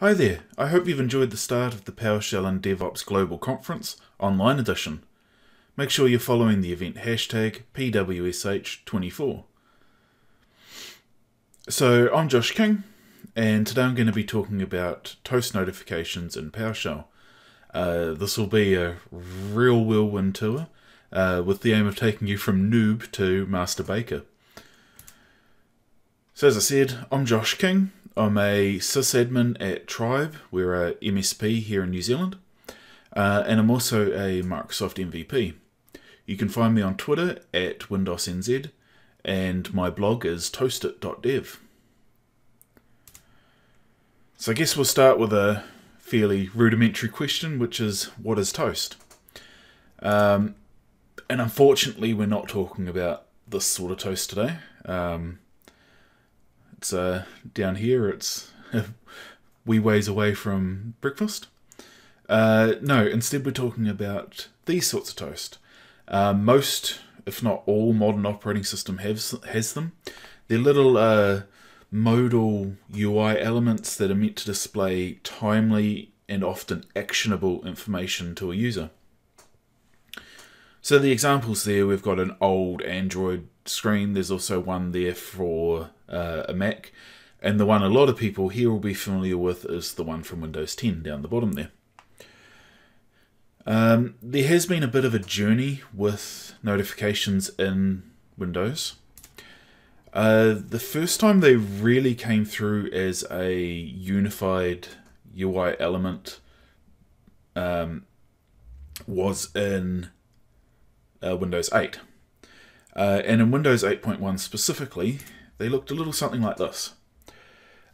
Hi there, I hope you've enjoyed the start of the PowerShell and DevOps Global Conference online edition. Make sure you're following the event hashtag PWSH24. So, I'm Josh King, and today I'm going to be talking about toast notifications in PowerShell. Uh, this will be a real whirlwind tour uh, with the aim of taking you from noob to master baker. So, as I said, I'm Josh King. I'm a sysadmin at Tribe. We're a MSP here in New Zealand. Uh, and I'm also a Microsoft MVP. You can find me on Twitter at WindowsNZ, and my blog is toastit.dev. So I guess we'll start with a fairly rudimentary question, which is what is toast? Um, and unfortunately, we're not talking about this sort of toast today. Um, it's uh, down here. It's wee ways away from breakfast. Uh, no, instead we're talking about these sorts of toast. Uh, most, if not all, modern operating system has has them. They're little uh, modal UI elements that are meant to display timely and often actionable information to a user. So the examples there, we've got an old Android screen. There's also one there for uh, a Mac. And the one a lot of people here will be familiar with is the one from Windows 10 down the bottom there. Um, there has been a bit of a journey with notifications in Windows. Uh, the first time they really came through as a unified UI element um, was in uh, Windows 8. Uh, and in Windows 8.1 specifically, they looked a little something like this.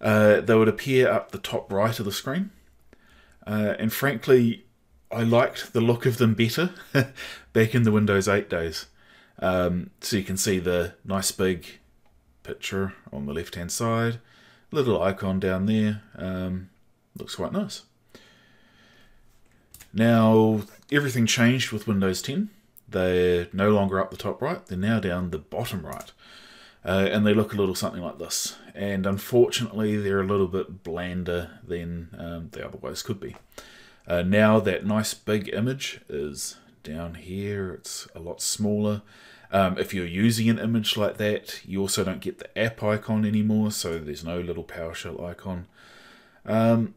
Uh, they would appear up the top right of the screen. Uh, and frankly, I liked the look of them better back in the Windows 8 days. Um, so you can see the nice big picture on the left hand side, little icon down there. Um, looks quite nice. Now, everything changed with Windows 10. They're no longer up the top right, they're now down the bottom right. Uh, and they look a little something like this. And unfortunately, they're a little bit blander than um, they otherwise could be. Uh, now that nice big image is down here, it's a lot smaller. Um, if you're using an image like that, you also don't get the app icon anymore, so there's no little PowerShell icon. Um,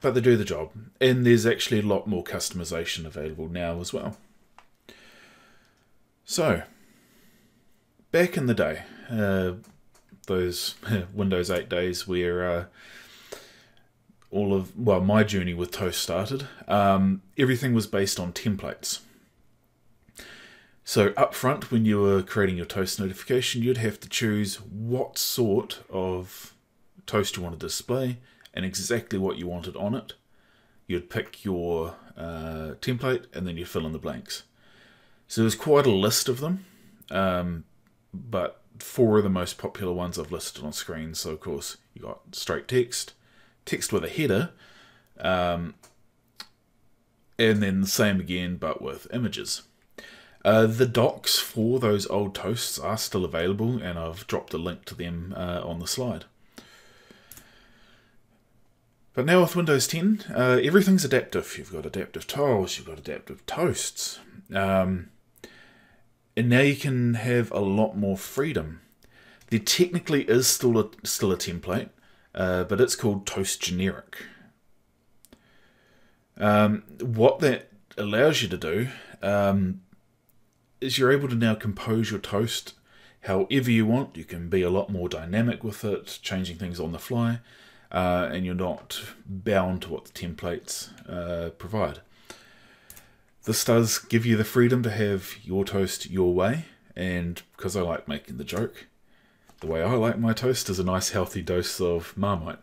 but they do the job. And there's actually a lot more customization available now as well. So, back in the day, uh, those Windows 8 days where uh, all of, well, my journey with Toast started, um, everything was based on templates. So, up front, when you were creating your Toast notification, you'd have to choose what sort of toast you want to display and exactly what you wanted on it. You'd pick your uh, template and then you fill in the blanks. So there's quite a list of them, um, but four of the most popular ones I've listed on screen. So of course you got straight text, text with a header, um, and then the same again but with images. Uh, the docs for those old toasts are still available, and I've dropped a link to them uh, on the slide. But now with Windows 10, uh, everything's adaptive. You've got adaptive tiles, you've got adaptive toasts. Um, and now you can have a lot more freedom. There technically is still a, still a template, uh, but it's called Toast Generic. Um, what that allows you to do um, is you're able to now compose your toast however you want. You can be a lot more dynamic with it, changing things on the fly, uh, and you're not bound to what the templates uh, provide. This does give you the freedom to have your toast your way, and because I like making the joke, the way I like my toast is a nice healthy dose of Marmite.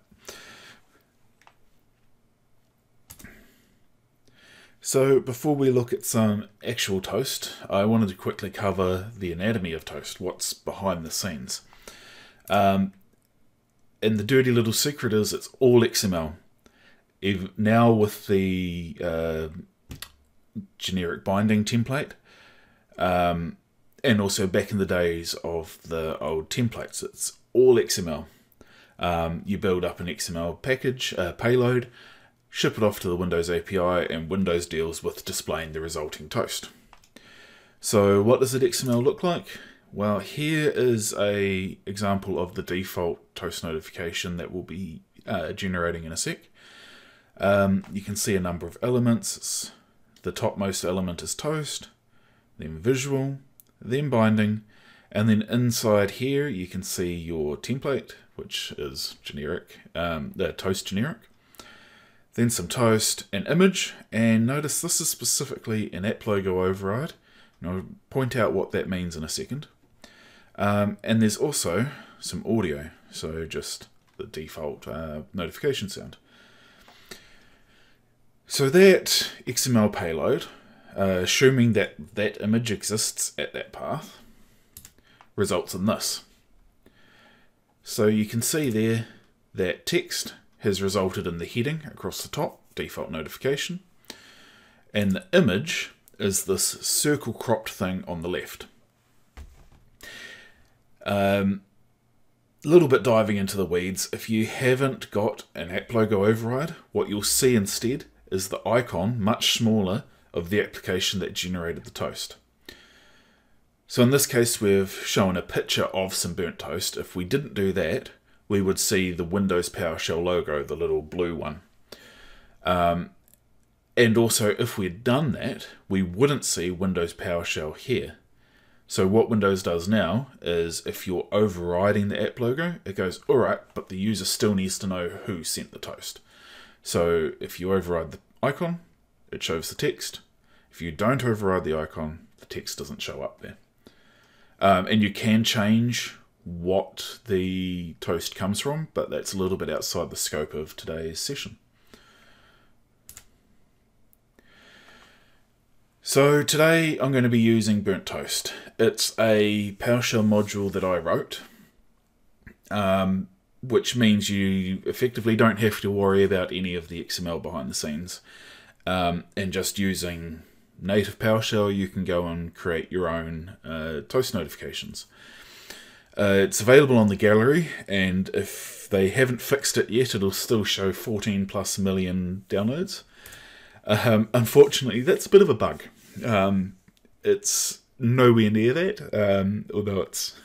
So before we look at some actual toast, I wanted to quickly cover the anatomy of toast, what's behind the scenes. Um, and the dirty little secret is it's all XML. If, now with the uh, generic binding template. Um, and also back in the days of the old templates, it's all XML. Um, you build up an XML package, uh, payload, ship it off to the Windows API, and Windows deals with displaying the resulting toast. So what does the XML look like? Well, here is a example of the default toast notification that we'll be uh, generating in a sec. Um, you can see a number of elements. The topmost element is toast, then visual, then binding, and then inside here you can see your template, which is generic, um, the toast generic. Then some toast, an image, and notice this is specifically an app logo override. And I'll point out what that means in a second. Um, and there's also some audio, so just the default uh, notification sound. So that XML payload, uh, assuming that that image exists at that path, results in this. So you can see there that text has resulted in the heading across the top, default notification, and the image is this circle cropped thing on the left. Um, a little bit diving into the weeds, if you haven't got an app logo override, what you'll see instead is the icon, much smaller, of the application that generated the toast. So in this case, we've shown a picture of some burnt toast. If we didn't do that, we would see the Windows PowerShell logo, the little blue one. Um, and also, if we'd done that, we wouldn't see Windows PowerShell here. So what Windows does now is if you're overriding the app logo, it goes, all right, but the user still needs to know who sent the toast. So if you override the icon, it shows the text. If you don't override the icon, the text doesn't show up there. Um, and you can change what the toast comes from, but that's a little bit outside the scope of today's session. So today I'm going to be using Burnt Toast. It's a PowerShell module that I wrote, um, which means you effectively don't have to worry about any of the XML behind the scenes. Um, and just using native PowerShell, you can go and create your own uh, Toast notifications. Uh, it's available on the gallery, and if they haven't fixed it yet, it'll still show 14 plus million downloads. Um, unfortunately, that's a bit of a bug. Um, it's nowhere near that, um, although it's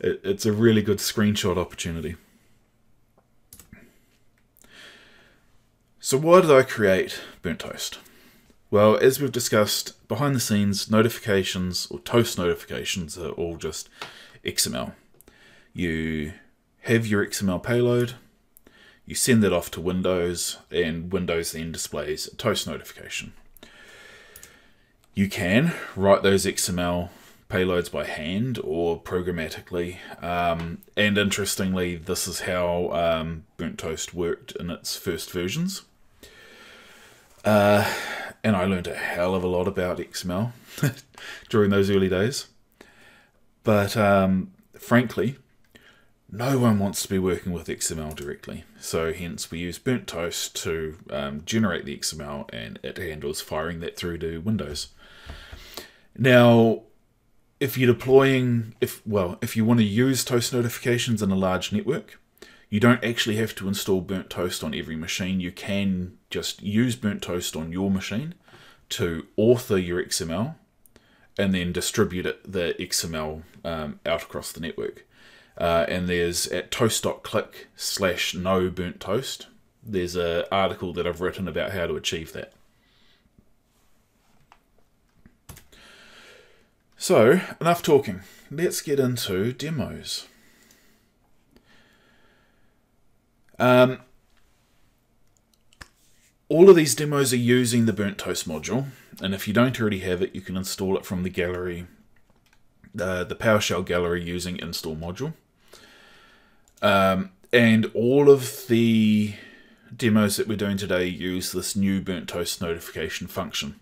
it, it's a really good screenshot opportunity. So why did I create Burnt Toast? Well, as we've discussed, behind the scenes, notifications or toast notifications are all just XML. You have your XML payload, you send that off to Windows, and Windows then displays a toast notification. You can write those XML payloads by hand or programmatically. Um, and interestingly, this is how um, Burnt Toast worked in its first versions. Uh, and I learned a hell of a lot about XML during those early days. But um, frankly, no one wants to be working with XML directly. So hence we use Burnt Toast to um, generate the XML and it handles firing that through to Windows. Now, if you're deploying, if well, if you want to use toast notifications in a large network, you don't actually have to install Burnt Toast on every machine. You can just use Burnt Toast on your machine to author your XML and then distribute it, the XML um, out across the network. Uh, and there's at toast.click slash no burnt toast. There's an article that I've written about how to achieve that. So, enough talking. Let's get into demos. Um, all of these demos are using the Burnt Toast module, and if you don't already have it, you can install it from the gallery, uh, the PowerShell gallery using install module. Um, and all of the demos that we're doing today use this new Burnt Toast notification function.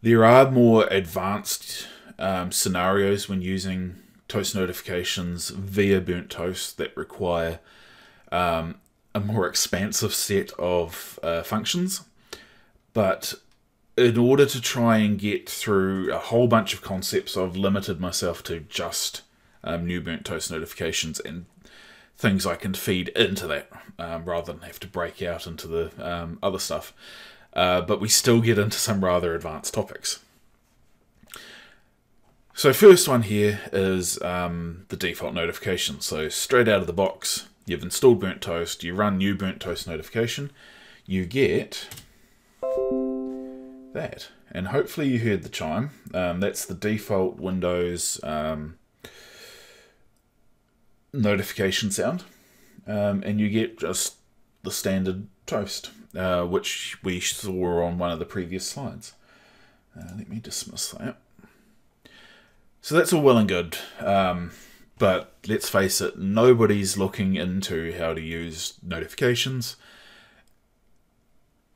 There are more advanced um, scenarios when using toast notifications via Burnt Toast that require um, a more expansive set of uh, functions. But in order to try and get through a whole bunch of concepts, I've limited myself to just um, new burnt toast notifications. And things I can feed into that um, rather than have to break out into the um, other stuff. Uh, but we still get into some rather advanced topics. So first one here is um, the default notification. So straight out of the box, you've installed Burnt Toast, you run new Burnt Toast notification, you get that. And hopefully you heard the chime. Um, that's the default Windows um, notification sound. Um, and you get just the standard toast, uh, which we saw on one of the previous slides. Uh, let me dismiss that. So that's all well and good. Um, but let's face it, nobody's looking into how to use notifications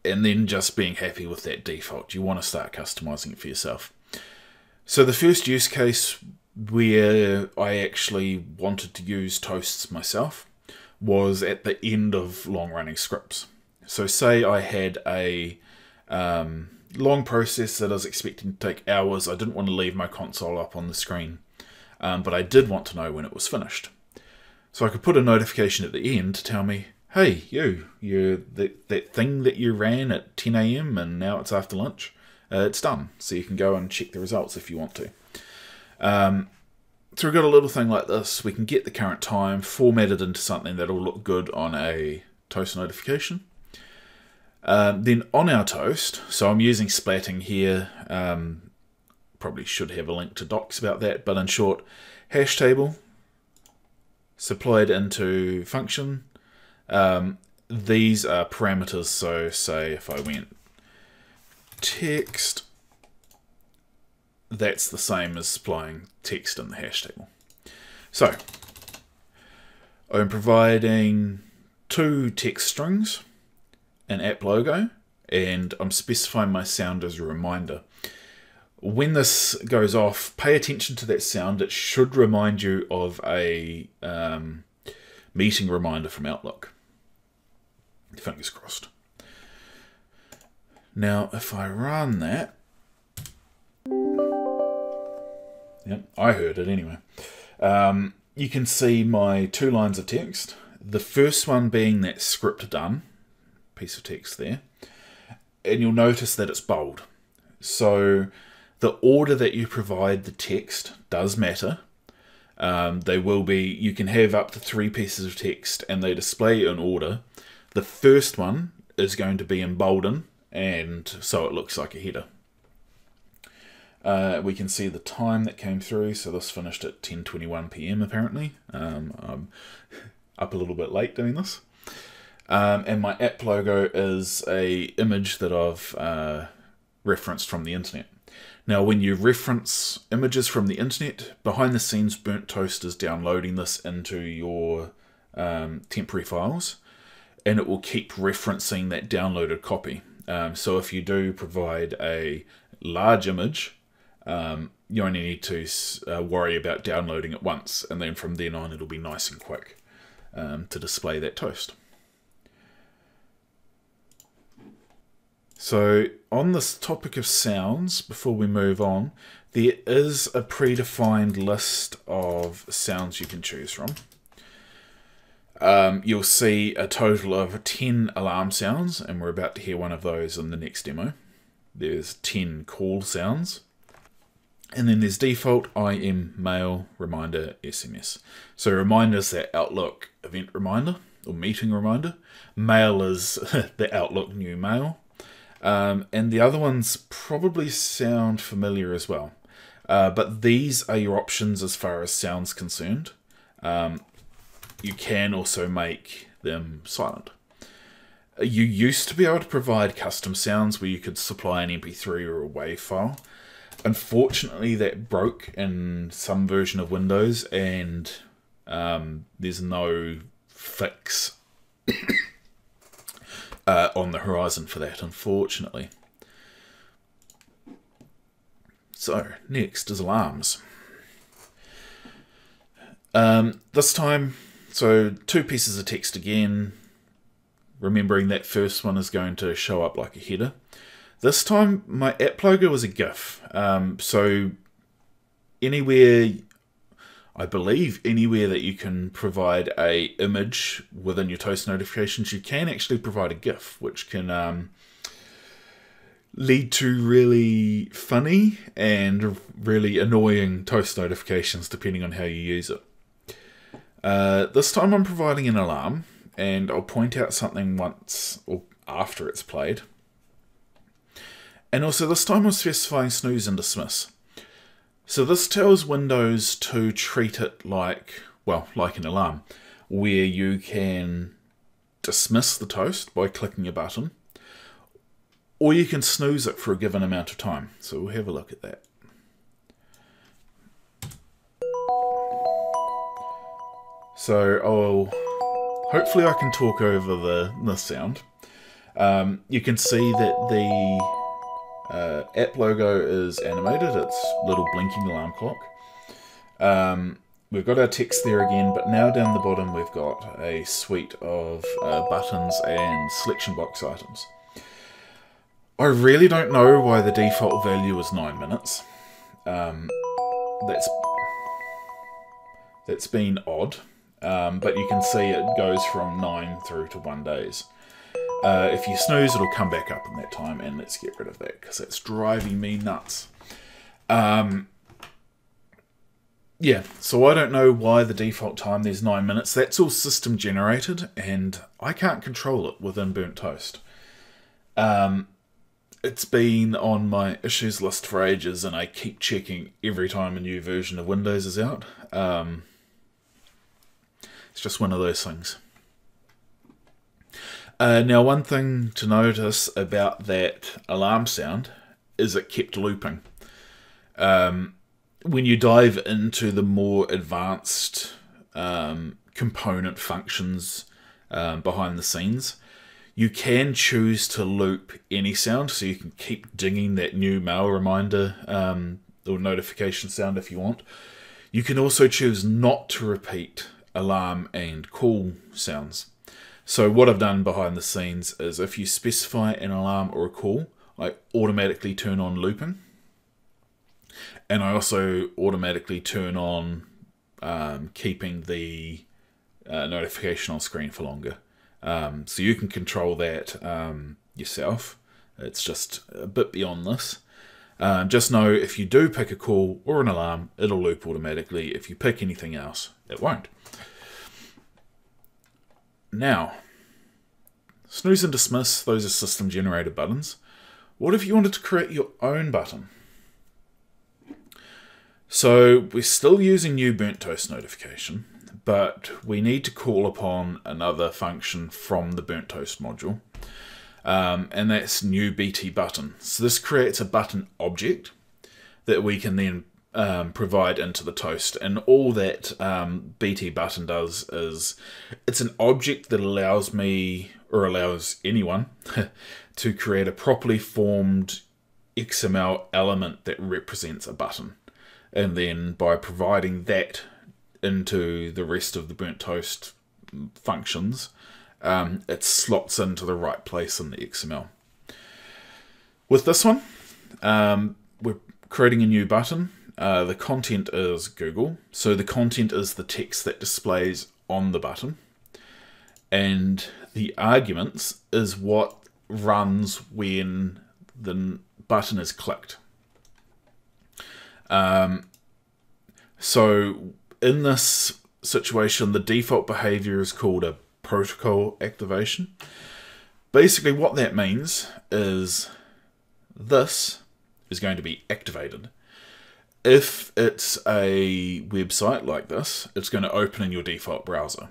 and then just being happy with that default. You want to start customizing it for yourself. So the first use case where I actually wanted to use toasts myself was at the end of long running scripts. So say I had a um, long process that I was expecting to take hours. I didn't want to leave my console up on the screen, um, but I did want to know when it was finished. So I could put a notification at the end to tell me, hey, you, you that, that thing that you ran at 10 a.m. and now it's after lunch, uh, it's done. So you can go and check the results if you want to. Um, so we've got a little thing like this. We can get the current time formatted into something that'll look good on a toast notification. Um, then on our toast, so I'm using splatting here. Um, probably should have a link to docs about that, but in short, hash table supplied into function um, these are parameters, so say if I went text, that's the same as supplying text in the hash table. So, I'm providing two text strings, an app logo, and I'm specifying my sound as a reminder. When this goes off, pay attention to that sound. It should remind you of a um, meeting reminder from Outlook. Fingers crossed. Now, if I run that, yep, I heard it anyway. Um, you can see my two lines of text. The first one being that script done piece of text there, and you'll notice that it's bold. So the order that you provide the text does matter. Um, they will be, you can have up to three pieces of text and they display in order. The first one is going to be emboldened, and so it looks like a header. Uh, we can see the time that came through, so this finished at 10.21 p.m. apparently. Um, I'm up a little bit late doing this. Um, and my app logo is a image that I've uh, referenced from the internet. Now, when you reference images from the internet, behind the scenes, Burnt Toast is downloading this into your um, temporary files and it will keep referencing that downloaded copy. Um, so if you do provide a large image, um, you only need to uh, worry about downloading it once, and then from then on it'll be nice and quick um, to display that toast. So on this topic of sounds, before we move on, there is a predefined list of sounds you can choose from um, you'll see a total of 10 alarm sounds, and we're about to hear one of those in the next demo. There's 10 call sounds. And then there's default IM mail reminder SMS. So reminders that Outlook event reminder or meeting reminder. Mail is the Outlook new mail. Um, and the other ones probably sound familiar as well. Uh, but these are your options as far as sounds concerned. Um, you can also make them silent. You used to be able to provide custom sounds where you could supply an MP3 or a WAV file. Unfortunately, that broke in some version of Windows, and um, there's no fix uh, on the horizon for that, unfortunately. So, next is alarms. Um, this time, so two pieces of text again, remembering that first one is going to show up like a header. This time my app logo was a GIF. Um, so anywhere I believe anywhere that you can provide a image within your toast notifications, you can actually provide a GIF, which can um, lead to really funny and really annoying toast notifications depending on how you use it. Uh, this time I'm providing an alarm, and I'll point out something once or after it's played. And also this time I'm specifying snooze and dismiss. So this tells Windows to treat it like, well, like an alarm, where you can dismiss the toast by clicking a button, or you can snooze it for a given amount of time. So we'll have a look at that. So I'll, hopefully I can talk over the, the sound. Um, you can see that the uh, app logo is animated, it's little blinking alarm clock. Um, we've got our text there again, but now down the bottom we've got a suite of uh, buttons and selection box items. I really don't know why the default value is 9 minutes. Um, that's that's been odd, um, but you can see it goes from 9 through to 1 days. Uh, if you snooze, it'll come back up in that time, and let's get rid of that because it's driving me nuts. Um, yeah, so I don't know why the default time there's nine minutes. That's all system generated, and I can't control it within Burnt Toast. Um, it's been on my issues list for ages, and I keep checking every time a new version of Windows is out. Um, it's just one of those things. Uh, now, one thing to notice about that alarm sound is it kept looping. Um, when you dive into the more advanced um, component functions um, behind the scenes, you can choose to loop any sound, so you can keep dinging that new mail reminder um, or notification sound if you want. You can also choose not to repeat alarm and call sounds. So what I've done behind the scenes is if you specify an alarm or a call, I automatically turn on looping. And I also automatically turn on um, keeping the uh, notification on screen for longer. Um, so you can control that um, yourself. It's just a bit beyond this. Um, just know if you do pick a call or an alarm, it'll loop automatically. If you pick anything else, it won't. Now, snooze and dismiss, those are system generated buttons. What if you wanted to create your own button? So we're still using new burnt toast notification, but we need to call upon another function from the burnt toast module. Um, and that's new BT button. So this creates a button object that we can then um, provide into the toast. And all that um, BT button does is it's an object that allows me or allows anyone to create a properly formed XML element that represents a button. And then by providing that into the rest of the burnt toast functions, um, it slots into the right place in the XML. With this one, um, we're creating a new button uh, the content is Google. So the content is the text that displays on the button. And the arguments is what runs when the button is clicked. Um, so in this situation, the default behavior is called a protocol activation. Basically, what that means is this is going to be activated if it's a website like this, it's going to open in your default browser.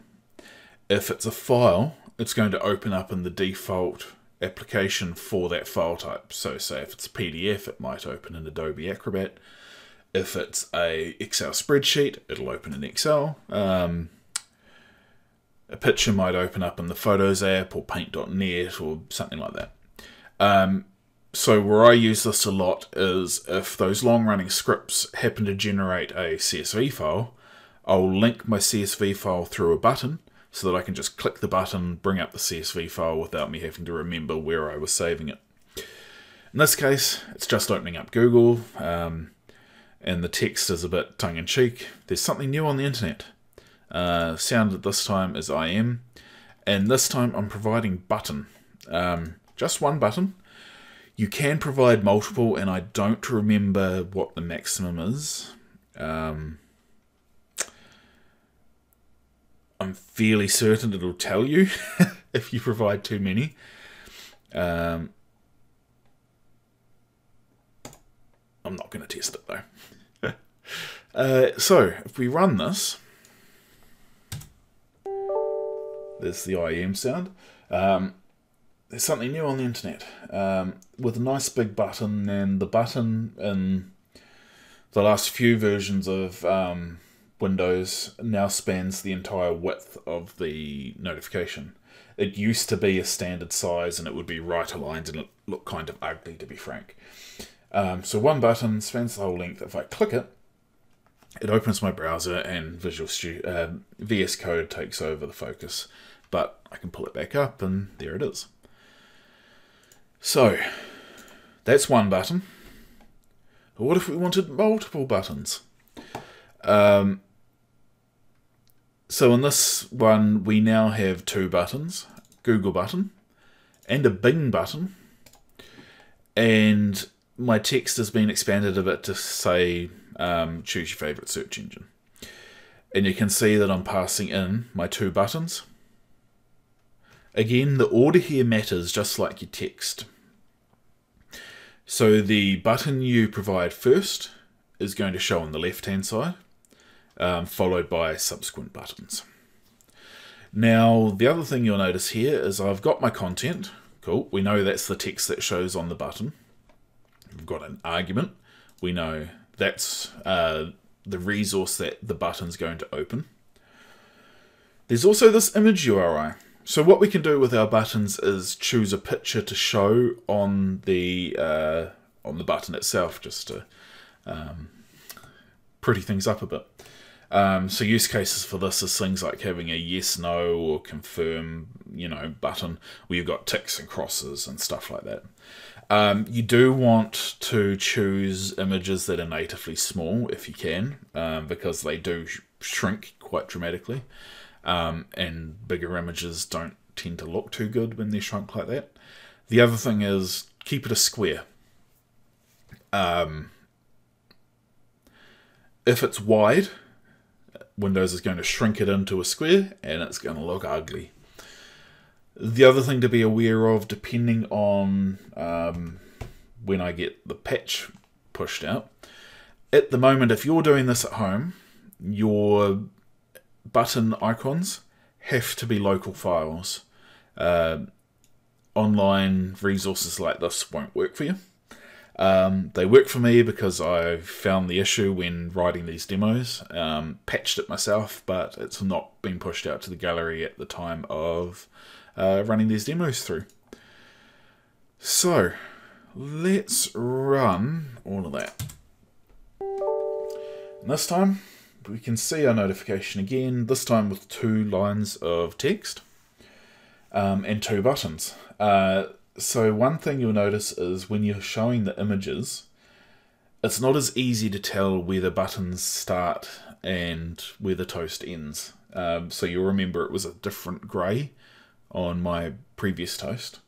If it's a file, it's going to open up in the default application for that file type. So say if it's a PDF, it might open in Adobe Acrobat. If it's a Excel spreadsheet, it'll open in Excel. Um, a picture might open up in the Photos app or Paint.net or something like that. Um, so where I use this a lot is if those long running scripts happen to generate a CSV file, I'll link my CSV file through a button so that I can just click the button, bring up the CSV file without me having to remember where I was saving it. In this case, it's just opening up Google. Um, and the text is a bit tongue in cheek. There's something new on the internet. Uh, sound at this time is IM, and this time I'm providing button. Um, just one button. You can provide multiple, and I don't remember what the maximum is. Um, I'm fairly certain it'll tell you if you provide too many. Um, I'm not going to test it though. uh, so if we run this, there's the IM sound. Um, there's something new on the internet um, with a nice big button, and the button in the last few versions of um, Windows now spans the entire width of the notification. It used to be a standard size and it would be right aligned and it looked kind of ugly, to be frank. Um, so one button spans the whole length. If I click it, it opens my browser and Visual Studio uh, VS Code takes over the focus. But I can pull it back up and there it is. So that's one button. What if we wanted multiple buttons? Um, so in this one, we now have two buttons, Google button and a Bing button. And my text has been expanded a bit to say, um, choose your favorite search engine. And you can see that I'm passing in my two buttons. Again, the order here matters just like your text. So the button you provide first is going to show on the left hand side um, followed by subsequent buttons. Now, the other thing you'll notice here is I've got my content. Cool. We know that's the text that shows on the button. We've got an argument. We know that's uh, the resource that the button's going to open. There's also this image URI. So what we can do with our buttons is choose a picture to show on the uh, on the button itself, just to um, pretty things up a bit. Um, so use cases for this is things like having a yes, no, or confirm, you know, button where you've got ticks and crosses and stuff like that. Um, you do want to choose images that are natively small if you can, um, because they do sh shrink quite dramatically, um, and bigger images don't tend to look too good when they're shrunk like that. The other thing is keep it a square. Um, if it's wide, Windows is going to shrink it into a square and it's going to look ugly. The other thing to be aware of, depending on um, when I get the patch pushed out, at the moment, if you're doing this at home, your button icons have to be local files. Uh, online resources like this won't work for you. Um, they work for me because I found the issue when writing these demos, um, patched it myself, but it's not been pushed out to the gallery at the time of uh, running these demos through. So, let's run all of that. And this time, we can see our notification again, this time with two lines of text um, and two buttons. Uh, so one thing you'll notice is when you're showing the images, it's not as easy to tell where the buttons start and where the toast ends. Um, so you'll remember it was a different grey on my previous toast.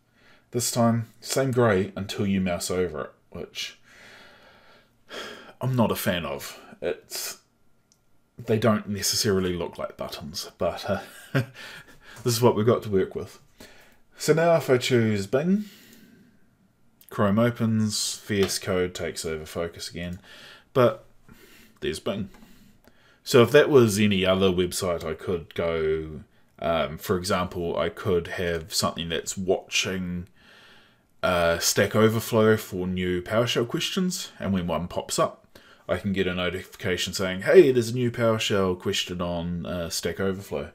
This time, same grey until you mouse over it, which I'm not a fan of. It's they don't necessarily look like buttons, but uh, this is what we've got to work with. So now if I choose Bing, Chrome opens, VS Code takes over focus again, but there's Bing. So if that was any other website, I could go, um, for example, I could have something that's watching uh, Stack Overflow for new PowerShell questions, and when one pops up, I can get a notification saying, hey, there's a new PowerShell question on uh, Stack Overflow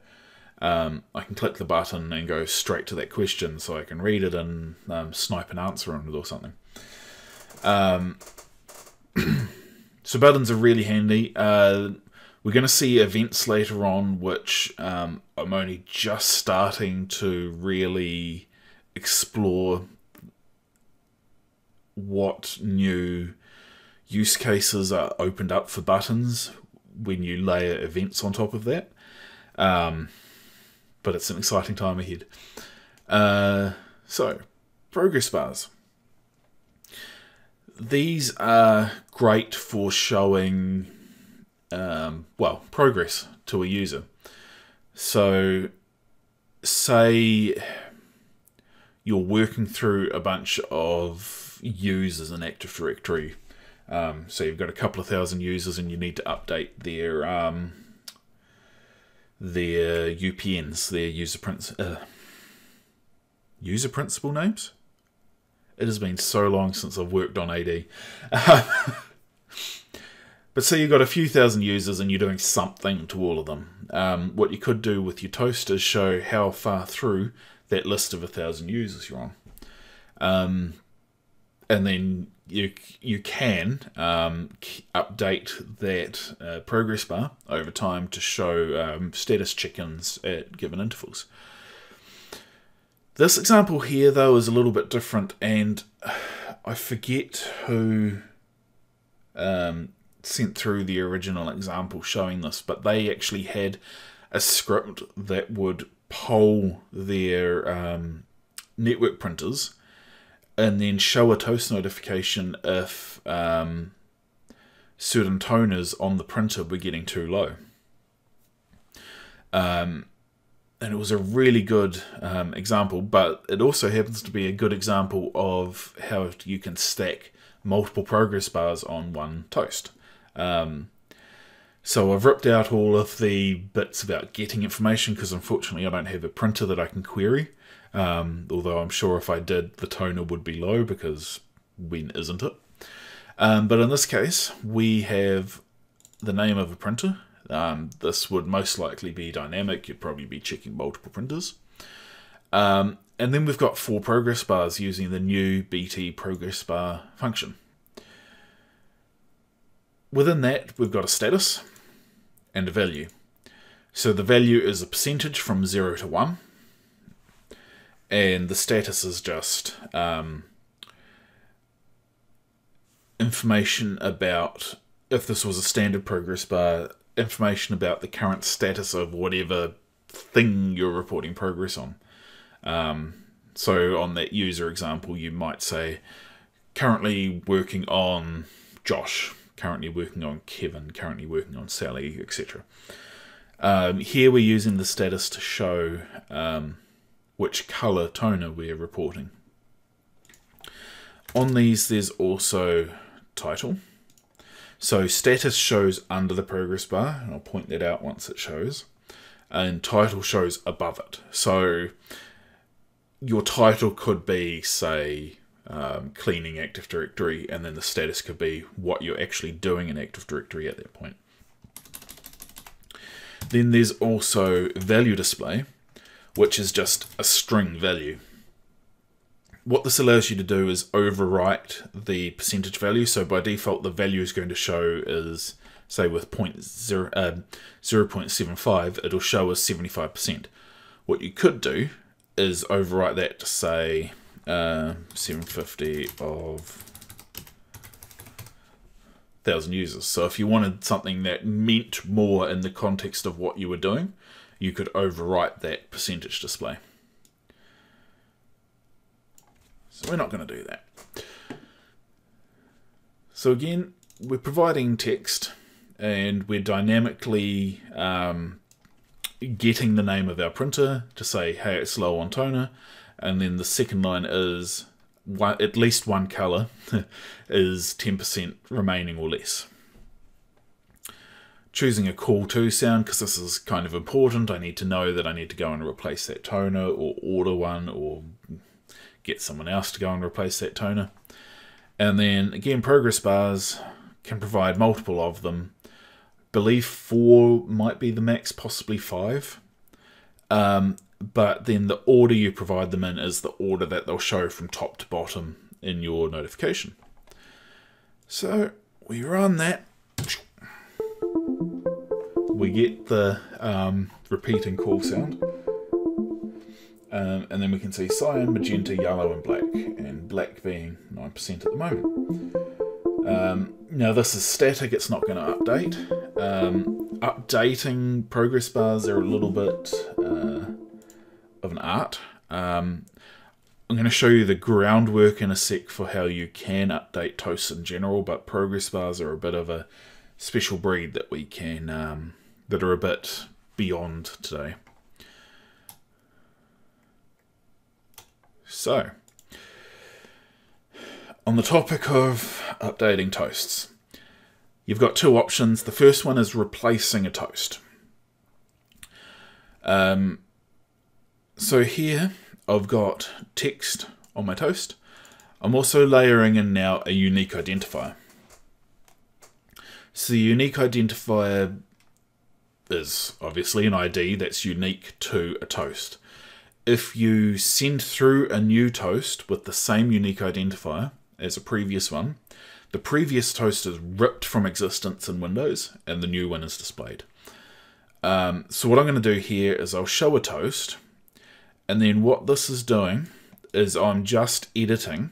um, I can click the button and go straight to that question so I can read it and um, snipe an answer on it or something. Um, so buttons are really handy. Uh, we're going to see events later on which um, I'm only just starting to really explore what new use cases are opened up for buttons when you layer events on top of that. Um, but it's an exciting time ahead. Uh, so, progress bars. These are great for showing, um, well, progress to a user. So, say you're working through a bunch of users in Active Directory. Um, so you've got a couple of thousand users and you need to update their um, their UPNs, their user uh, user principal names. It has been so long since I've worked on AD. but so you've got a few thousand users and you're doing something to all of them. Um, what you could do with your toast is show how far through that list of a thousand users you're on. Um, and then you you can um, update that uh, progress bar over time to show um, status check-ins at given intervals. This example here, though, is a little bit different, and I forget who um, sent through the original example showing this, but they actually had a script that would poll their um, network printers and then show a toast notification if um, certain toners on the printer were getting too low. Um, and it was a really good um, example, but it also happens to be a good example of how you can stack multiple progress bars on one toast. Um, so I've ripped out all of the bits about getting information because unfortunately I don't have a printer that I can query. Um, although I'm sure if I did, the toner would be low because when isn't it? Um, but in this case, we have the name of a printer. Um, this would most likely be dynamic. You'd probably be checking multiple printers. Um, and then we've got four progress bars using the new BT progress bar function. Within that, we've got a status and a value. So the value is a percentage from 0 to 1, and the status is just um, information about, if this was a standard progress bar, information about the current status of whatever thing you're reporting progress on. Um, so on that user example, you might say, currently working on Josh currently working on Kevin, currently working on Sally, etc. Um, here we're using the status to show um, which color toner we're reporting. On these, there's also title. So status shows under the progress bar, and I'll point that out once it shows. And title shows above it. So your title could be, say, um, cleaning Active Directory, and then the status could be what you're actually doing in Active Directory at that point. Then there's also value display, which is just a string value. What this allows you to do is overwrite the percentage value. So by default, the value is going to show is, say with 0, uh, 0.75, it'll show as 75%. What you could do is overwrite that to say uh, 750 of 1000 users. So if you wanted something that meant more in the context of what you were doing, you could overwrite that percentage display. So we're not going to do that. So again, we're providing text and we're dynamically um, getting the name of our printer to say, hey, it's low on toner and then the second line is one, at least one color is 10% remaining or less. Choosing a call to sound because this is kind of important. I need to know that I need to go and replace that toner or order one or get someone else to go and replace that toner. And then again, progress bars can provide multiple of them. Believe four might be the max, possibly five. Um, but then the order you provide them in is the order that they'll show from top to bottom in your notification. So we run that. We get the um, repeating call sound. Um, and then we can see cyan, magenta, yellow, and black, and black being 9% at the moment. Um, now this is static, it's not going to update. Um, updating progress bars are a little bit uh, of an art. Um, I'm going to show you the groundwork in a sec for how you can update toasts in general, but progress bars are a bit of a special breed that we can, um, that are a bit beyond today. So, on the topic of updating toasts, you've got two options. The first one is replacing a toast. Um, so here I've got text on my toast. I'm also layering in now a unique identifier. So the unique identifier is obviously an ID that's unique to a toast. If you send through a new toast with the same unique identifier as a previous one, the previous toast is ripped from existence in Windows and the new one is displayed. Um, so what I'm going to do here is I'll show a toast and then what this is doing is I'm just editing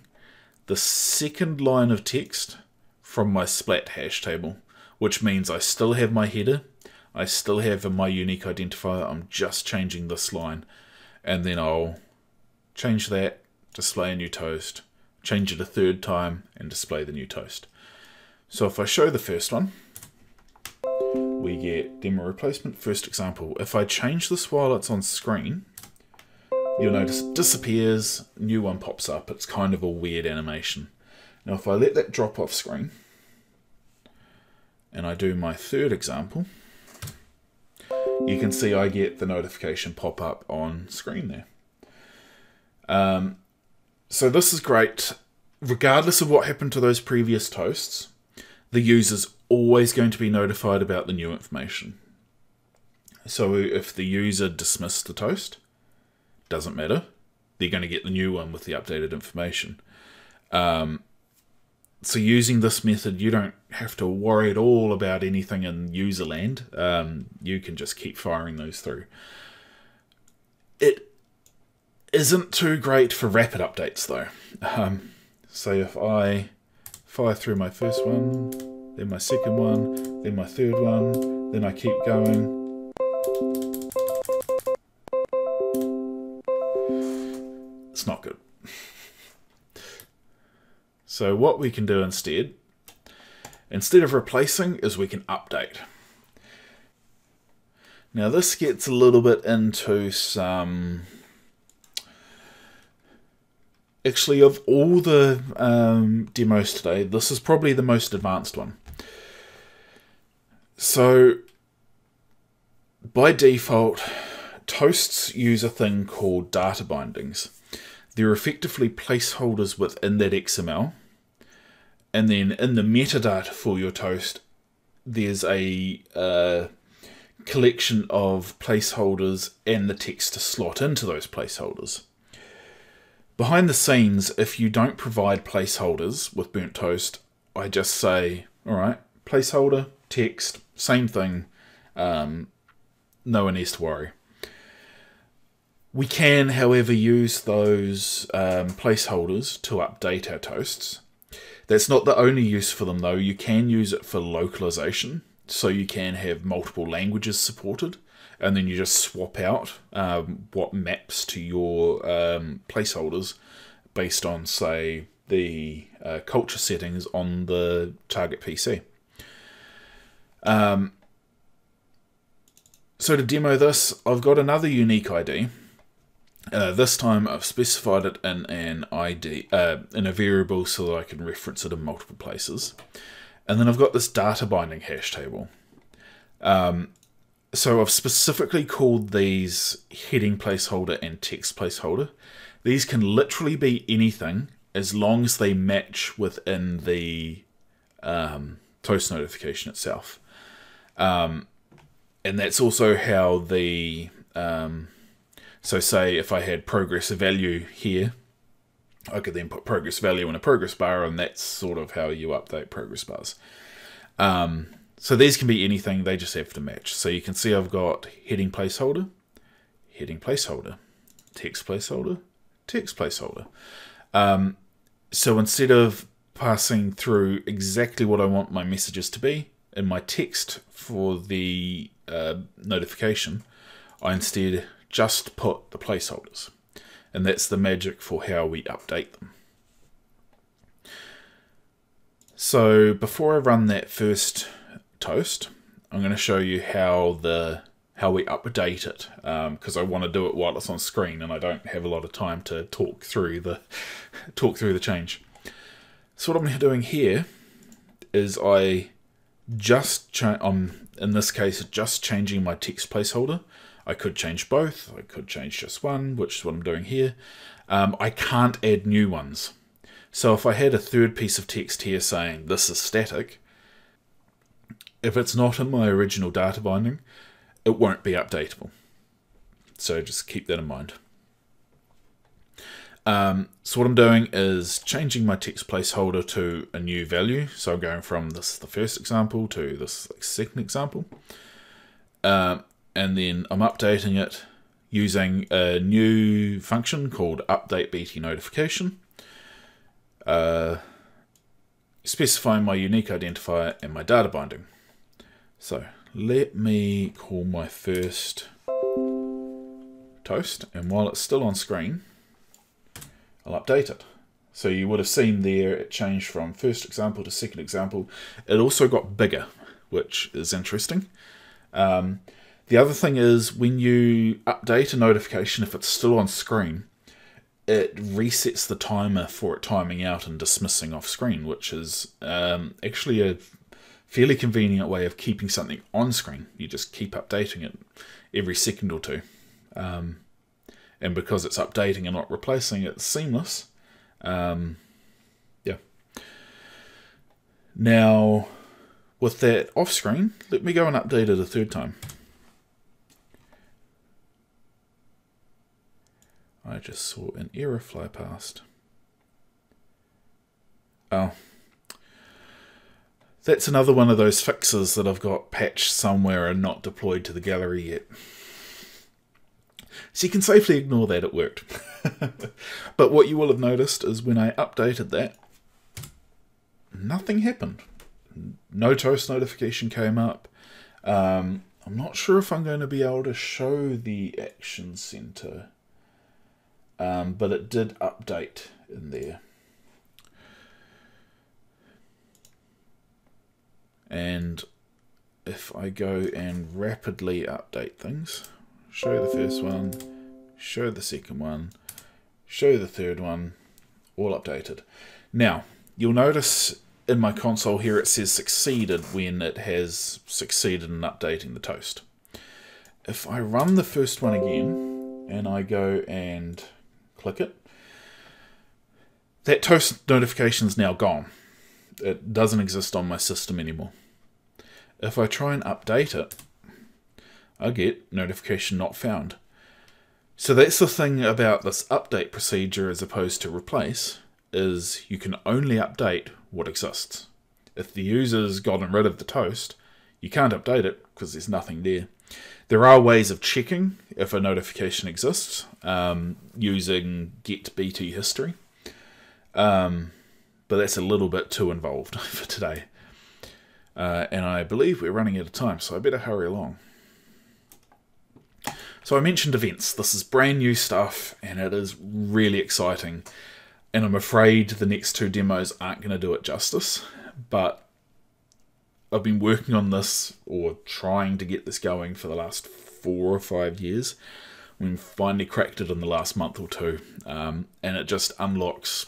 the second line of text from my splat hash table, which means I still have my header, I still have my unique identifier, I'm just changing this line, and then I'll change that, display a new toast, change it a third time, and display the new toast. So if I show the first one, we get demo replacement, first example. If I change this while it's on screen, you'll notice it disappears, new one pops up. It's kind of a weird animation. Now if I let that drop off screen, and I do my third example, you can see I get the notification pop up on screen there. Um, so this is great. Regardless of what happened to those previous toasts, the user's always going to be notified about the new information. So if the user dismissed the toast, doesn't matter. They're going to get the new one with the updated information. Um, so using this method, you don't have to worry at all about anything in user land. Um, you can just keep firing those through. It isn't too great for rapid updates though. Um, so if I fire through my first one, then my second one, then my third one, then I keep going, it's not good. so what we can do instead, instead of replacing, is we can update. Now this gets a little bit into some... Actually, of all the um, demos today, this is probably the most advanced one. So, by default, toasts use a thing called data bindings. They're effectively placeholders within that XML. And then in the metadata for your toast, there's a uh, collection of placeholders and the text to slot into those placeholders. Behind the scenes, if you don't provide placeholders with Burnt Toast, I just say, all right, placeholder, text, same thing. Um, no one needs to worry. We can, however, use those um, placeholders to update our toasts. That's not the only use for them, though. You can use it for localization, so you can have multiple languages supported, and then you just swap out um, what maps to your um, placeholders based on, say, the uh, culture settings on the target PC. Um, so to demo this, I've got another unique ID uh, this time I've specified it in an ID, uh, in a variable so that I can reference it in multiple places. And then I've got this data binding hash table. Um, so I've specifically called these heading placeholder and text placeholder. These can literally be anything as long as they match within the um, toast notification itself. Um, and that's also how the um, so say if I had progress value here, I could then put progress value in a progress bar, and that's sort of how you update progress bars. Um, so these can be anything, they just have to match. So you can see I've got heading placeholder, heading placeholder, text placeholder, text placeholder. Um, so instead of passing through exactly what I want my messages to be. In my text for the uh, notification, I instead just put the placeholders. And that's the magic for how we update them. So before I run that first toast, I'm going to show you how the how we update it because um, I want to do it while it's on screen and I don't have a lot of time to talk through the talk through the change. So what I'm doing here is I just I'm in this case just changing my text placeholder. I could change both. I could change just one, which is what I'm doing here. Um, I can't add new ones. So if I had a third piece of text here saying this is static, if it's not in my original data binding, it won't be updatable. So just keep that in mind. Um, so what I'm doing is changing my text placeholder to a new value. So I'm going from this the first example to this second example. Uh, and then I'm updating it using a new function called update BT notification. Uh, specifying my unique identifier and my data binding. So let me call my first toast and while it's still on screen I'll update it. So you would have seen there it changed from first example to second example. It also got bigger, which is interesting. Um, the other thing is when you update a notification, if it's still on screen, it resets the timer for it timing out and dismissing off screen, which is um, actually a fairly convenient way of keeping something on screen. You just keep updating it every second or two. Um, and because it's updating and not replacing, it's seamless. Um, yeah. Now, with that off screen, let me go and update it a third time. I just saw an error fly past. Oh, that's another one of those fixes that I've got patched somewhere and not deployed to the gallery yet. So you can safely ignore that it worked. but what you will have noticed is when I updated that, nothing happened. No toast notification came up. Um, I'm not sure if I'm going to be able to show the Action Center, um, but it did update in there. And if I go and rapidly update things, show the first one, show the second one, show the third one, all updated. Now, you'll notice in my console here it says succeeded when it has succeeded in updating the toast. If I run the first one again and I go and click it, that toast notification is now gone. It doesn't exist on my system anymore. If I try and update it, I get notification not found. So that's the thing about this update procedure as opposed to replace, is you can only update what exists. If the user's gotten rid of the toast, you can't update it because there's nothing there. There are ways of checking if a notification exists um, using get BT history, um, but that's a little bit too involved for today. Uh, and I believe we're running out of time, so I better hurry along. So I mentioned events. This is brand new stuff, and it is really exciting. And I'm afraid the next two demos aren't going to do it justice, but I've been working on this, or trying to get this going for the last four or five years. We finally cracked it in the last month or two, um, and it just unlocks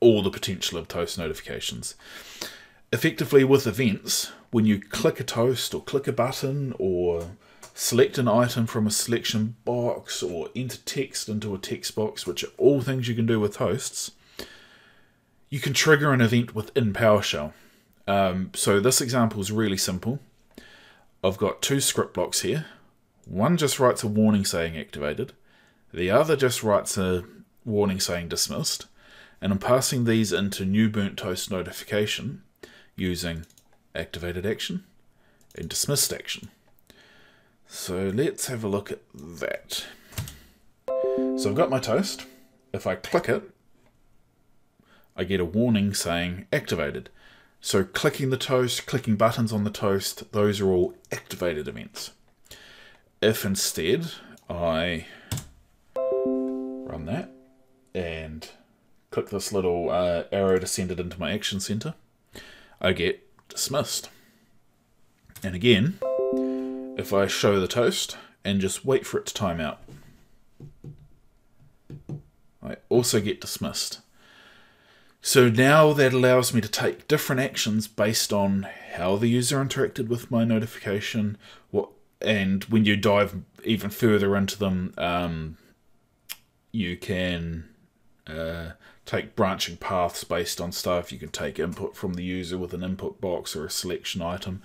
all the potential of toast notifications effectively with events, when you click a toast or click a button or select an item from a selection box or enter text into a text box, which are all things you can do with toasts, you can trigger an event within PowerShell. Um, so this example is really simple. I've got two script blocks here. One just writes a warning saying activated. The other just writes a warning saying dismissed. And I'm passing these into new burnt toast notification using activated action and dismissed action. So let's have a look at that. So I've got my toast. If I click it, I get a warning saying activated. So clicking the toast, clicking buttons on the toast, those are all activated events. If instead I run that and click this little uh, arrow to send it into my action center, I get dismissed. And again, if I show the toast and just wait for it to time out, I also get dismissed. So now that allows me to take different actions based on how the user interacted with my notification, what, and when you dive even further into them, um, you can uh, take branching paths based on stuff. You can take input from the user with an input box or a selection item.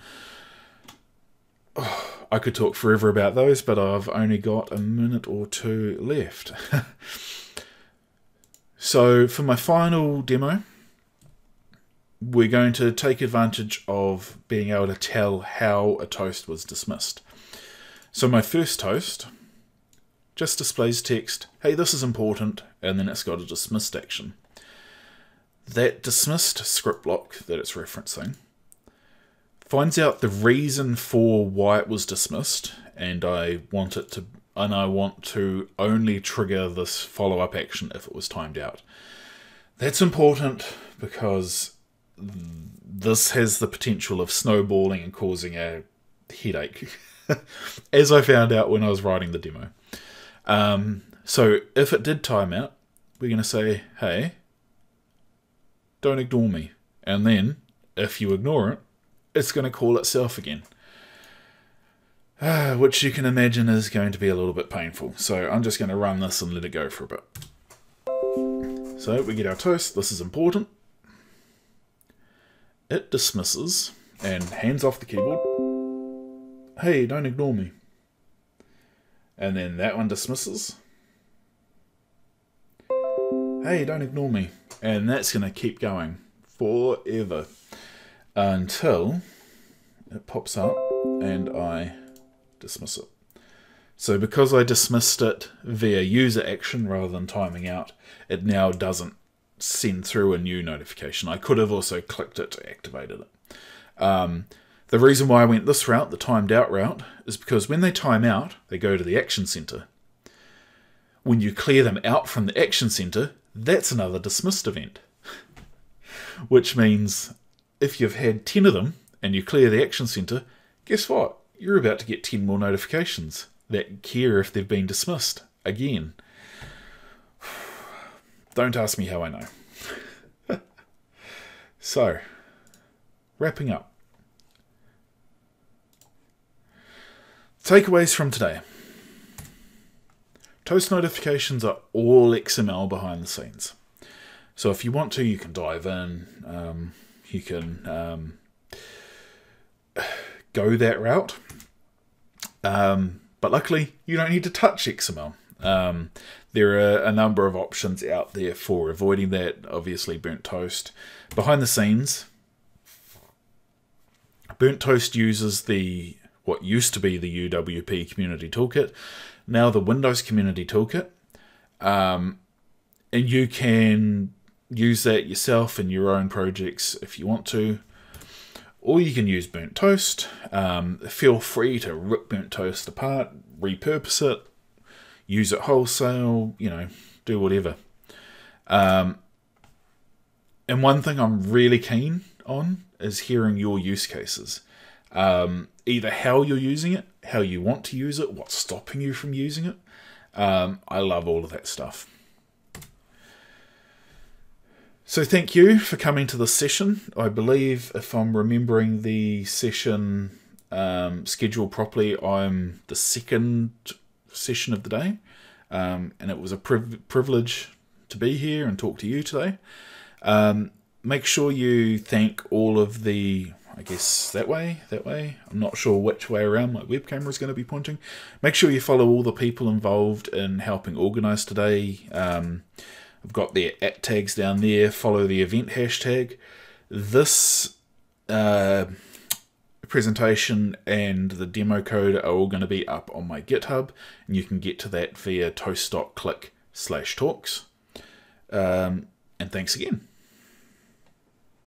Oh, I could talk forever about those, but I've only got a minute or two left. So for my final demo, we're going to take advantage of being able to tell how a toast was dismissed. So my first toast just displays text, hey, this is important, and then it's got a dismissed action. That dismissed script block that it's referencing finds out the reason for why it was dismissed, and I want it to and I want to only trigger this follow-up action if it was timed out. That's important because this has the potential of snowballing and causing a headache, as I found out when I was writing the demo. Um, so if it did time out, we're going to say, hey, don't ignore me. And then, if you ignore it, it's going to call itself again. Uh, which you can imagine is going to be a little bit painful. So I'm just going to run this and let it go for a bit. So we get our toast. This is important. It dismisses and hands off the keyboard. Hey, don't ignore me. And then that one dismisses. Hey, don't ignore me. And that's going to keep going forever until it pops up and I dismiss it. So because I dismissed it via user action rather than timing out, it now doesn't send through a new notification. I could have also clicked it to activate it. Um, the reason why I went this route, the timed out route, is because when they time out, they go to the action center. When you clear them out from the action center, that's another dismissed event. Which means if you've had 10 of them and you clear the action center, guess what? you're about to get 10 more notifications that care if they've been dismissed again. Don't ask me how I know. so, wrapping up. Takeaways from today. Toast notifications are all XML behind the scenes. So if you want to, you can dive in. Um, you can um, go that route. Um, but luckily, you don't need to touch XML. Um, there are a number of options out there for avoiding that. Obviously, Burnt Toast. Behind the scenes, Burnt Toast uses the what used to be the UWP Community Toolkit, now the Windows Community Toolkit, um, and you can use that yourself in your own projects if you want to or you can use burnt toast. Um, feel free to rip burnt toast apart, repurpose it, use it wholesale, you know, do whatever. Um, and one thing I'm really keen on is hearing your use cases. Um, either how you're using it, how you want to use it, what's stopping you from using it. Um, I love all of that stuff. So thank you for coming to the session. I believe if I'm remembering the session um, schedule properly, I'm the second session of the day. Um, and it was a priv privilege to be here and talk to you today. Um, make sure you thank all of the, I guess that way, that way. I'm not sure which way around my web camera is going to be pointing. Make sure you follow all the people involved in helping organize today. Um, I've got their at tags down there. Follow the event hashtag. This uh, presentation and the demo code are all going to be up on my GitHub, and you can get to that via toast.click slash talks. Um, and thanks again.